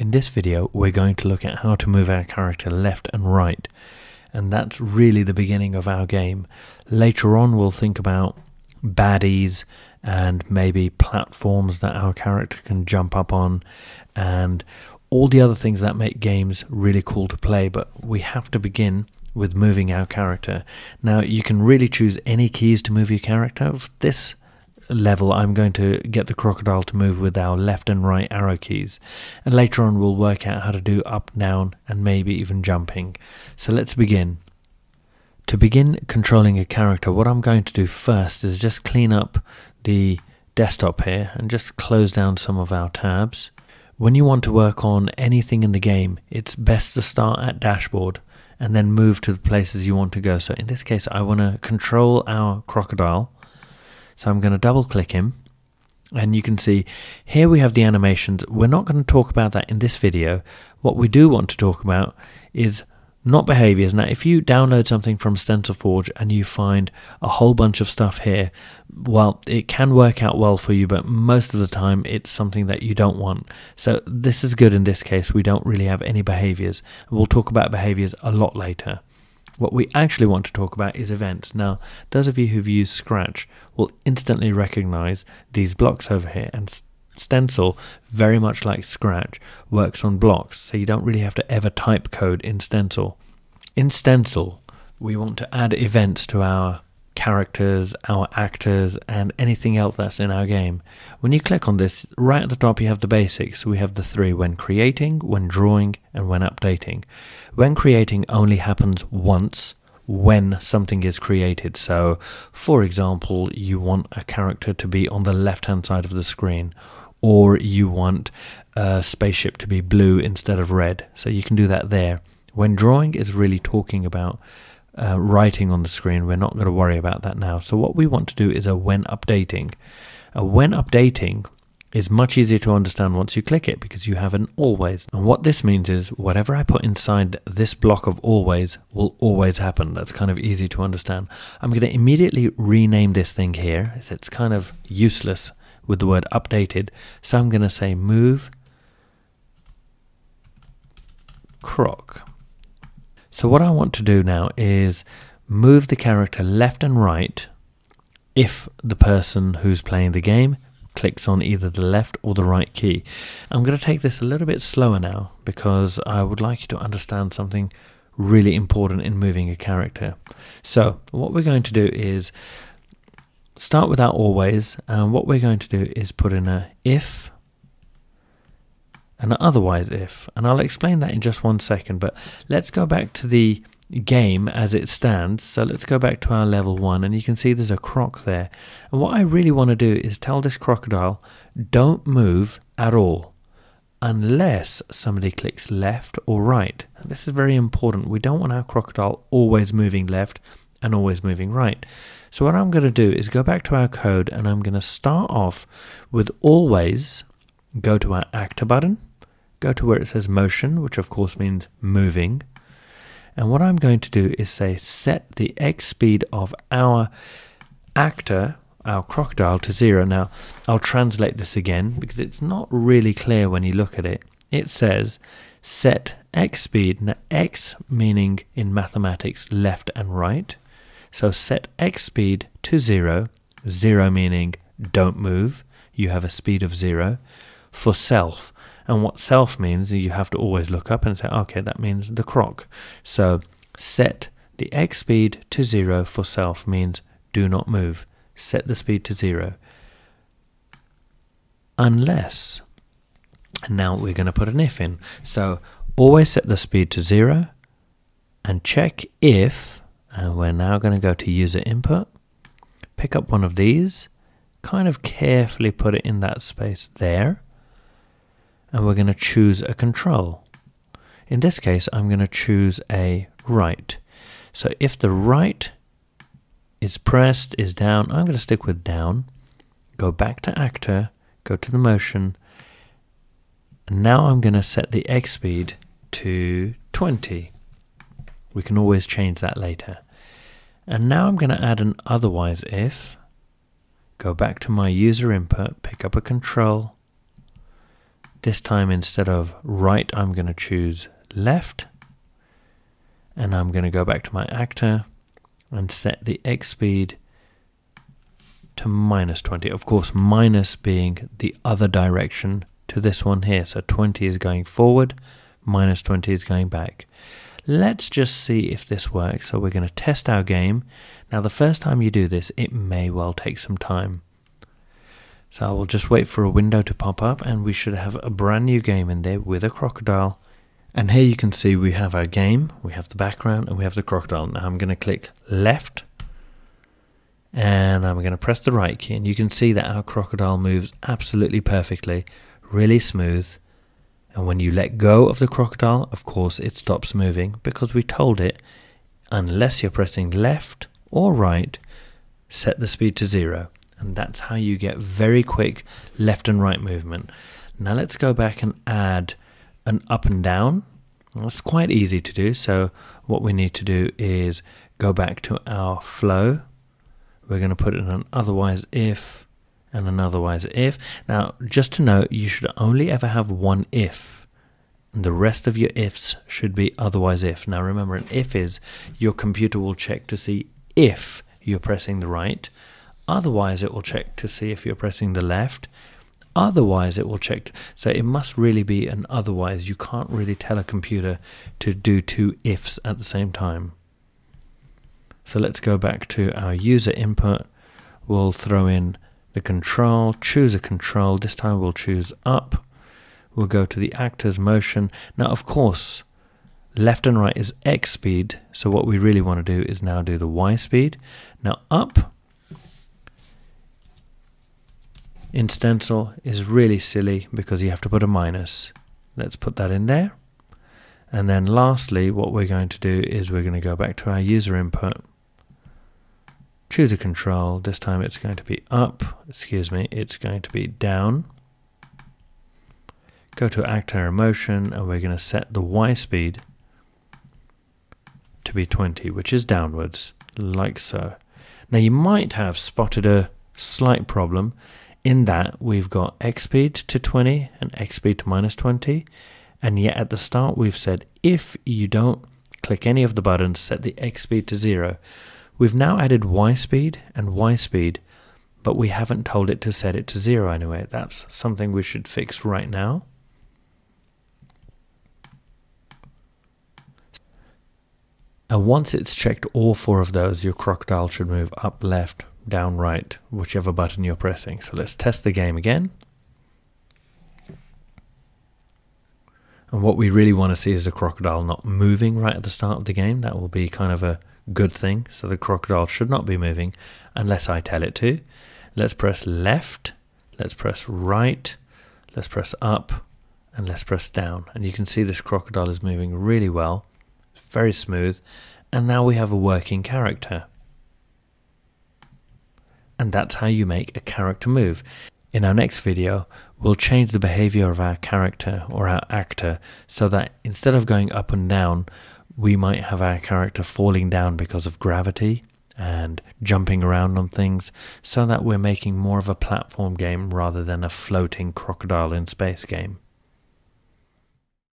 In this video, we're going to look at how to move our character left and right, and that's really the beginning of our game. Later on, we'll think about baddies and maybe platforms that our character can jump up on, and all the other things that make games really cool to play. But we have to begin with moving our character. Now, you can really choose any keys to move your character. This level I'm going to get the crocodile to move with our left and right arrow keys and later on we'll work out how to do up, down and maybe even jumping. So let's begin. To begin controlling a character what I'm going to do first is just clean up the desktop here and just close down some of our tabs. When you want to work on anything in the game it's best to start at dashboard and then move to the places you want to go. So in this case I want to control our crocodile so I'm going to double click him and you can see here we have the animations. We're not going to talk about that in this video. What we do want to talk about is not behaviors. Now, if you download something from Stencyl Forge and you find a whole bunch of stuff here, well, it can work out well for you, but most of the time it's something that you don't want. So this is good in this case. We don't really have any behaviors. We'll talk about behaviors a lot later. What we actually want to talk about is events. Now, those of you who've used Scratch will instantly recognize these blocks over here and Stencyl, very much like Scratch, works on blocks, so you don't really have to ever type code in Stencyl. In Stencyl, we want to add events to our characters, our actors, and anything else that's in our game. When you click on this, right at the top you have the basics. We have the three when creating, when drawing, and when updating. When creating only happens once when something is created. So, for example, you want a character to be on the left hand side of the screen, or you want a spaceship to be blue instead of red. So, you can do that there. When drawing is really talking about uh, writing on the screen. We're not going to worry about that now. So what we want to do is a when updating. A when updating is much easier to understand once you click it because you have an always. And what this means is whatever I put inside this block of always will always happen. That's kind of easy to understand. I'm going to immediately rename this thing here. It's kind of useless with the word updated. So I'm going to say move croc. So what I want to do now is move the character left and right if the person who's playing the game clicks on either the left or the right key. I'm going to take this a little bit slower now because I would like you to understand something really important in moving a character. So what we're going to do is start without always and what we're going to do is put in a if and otherwise if. And I'll explain that in just one second, but let's go back to the game as it stands. So let's go back to our level one, and you can see there's a croc there. And what I really want to do is tell this crocodile, don't move at all unless somebody clicks left or right. This is very important. We don't want our crocodile always moving left and always moving right. So what I'm going to do is go back to our code and I'm going to start off with always go to our actor button go to where it says motion, which of course means moving. And what I'm going to do is say set the x speed of our actor, our crocodile, to zero. Now, I'll translate this again because it's not really clear when you look at it. It says set x speed, now x meaning in mathematics left and right. So set x speed to zero, zero meaning don't move, you have a speed of zero, for self. And what self means you have to always look up and say, okay, that means the croc. So set the x speed to zero for self means do not move. Set the speed to zero. Unless, and now we're going to put an if in. So always set the speed to zero and check if, and we're now going to go to user input, pick up one of these, kind of carefully put it in that space there and we're going to choose a control. In this case, I'm going to choose a right. So if the right is pressed, is down, I'm going to stick with down, go back to actor, go to the motion, and now I'm going to set the X speed to 20. We can always change that later. And now I'm going to add an otherwise if, go back to my user input, pick up a control, This time instead of right, I'm going to choose left. And I'm going to go back to my actor and set the X speed to minus 20. Of course, minus being the other direction to this one here. So 20 is going forward, minus 20 is going back. Let's just see if this works. So we're going to test our game. Now, the first time you do this, it may well take some time. So I will just wait for a window to pop up and we should have a brand new game in there with a crocodile. And here you can see we have our game, we have the background and we have the crocodile. Now I'm going to click left and I'm going to press the right key and you can see that our crocodile moves absolutely perfectly, really smooth. And when you let go of the crocodile, of course it stops moving because we told it unless you're pressing left or right, set the speed to zero and that's how you get very quick left and right movement. Now let's go back and add an up and down. That's quite easy to do. So what we need to do is go back to our flow. We're going to put in an otherwise if and an otherwise if. Now, just to note, you should only ever have one if. And the rest of your ifs should be otherwise if. Now remember, an if is your computer will check to see if you're pressing the right Otherwise, it will check to see if you're pressing the left. Otherwise, it will check. so it must really be an otherwise. You can't really tell a computer to do two ifs at the same time. So let's go back to our user input. We'll throw in the control, choose a control. This time we'll choose up. We'll go to the actor's motion. Now, of course, left and right is X speed. So what we really want to do is now do the Y speed. Now up in Stencyl is really silly because you have to put a minus. Let's put that in there. And then lastly, what we're going to do is we're going to go back to our user input. Choose a control. This time it's going to be up. Excuse me. It's going to be down. Go to actor motion and we're going to set the Y speed to be 20, which is downwards, like so. Now you might have spotted a slight problem in that we've got x speed to 20 and x speed to minus 20 and yet at the start we've said if you don't click any of the buttons set the x speed to 0 we've now added y speed and y speed but we haven't told it to set it to 0 anyway. That's something we should fix right now. And once it's checked all four of those your crocodile should move up left down, right, whichever button you're pressing. So let's test the game again. And what we really want to see is the crocodile not moving right at the start of the game. That will be kind of a good thing. So the crocodile should not be moving unless I tell it to. Let's press left, let's press right, let's press up, and let's press down. And you can see this crocodile is moving really well, It's very smooth. And now we have a working character and that's how you make a character move. In our next video, we'll change the behavior of our character or our actor so that instead of going up and down, we might have our character falling down because of gravity and jumping around on things so that we're making more of a platform game rather than a floating crocodile in space game.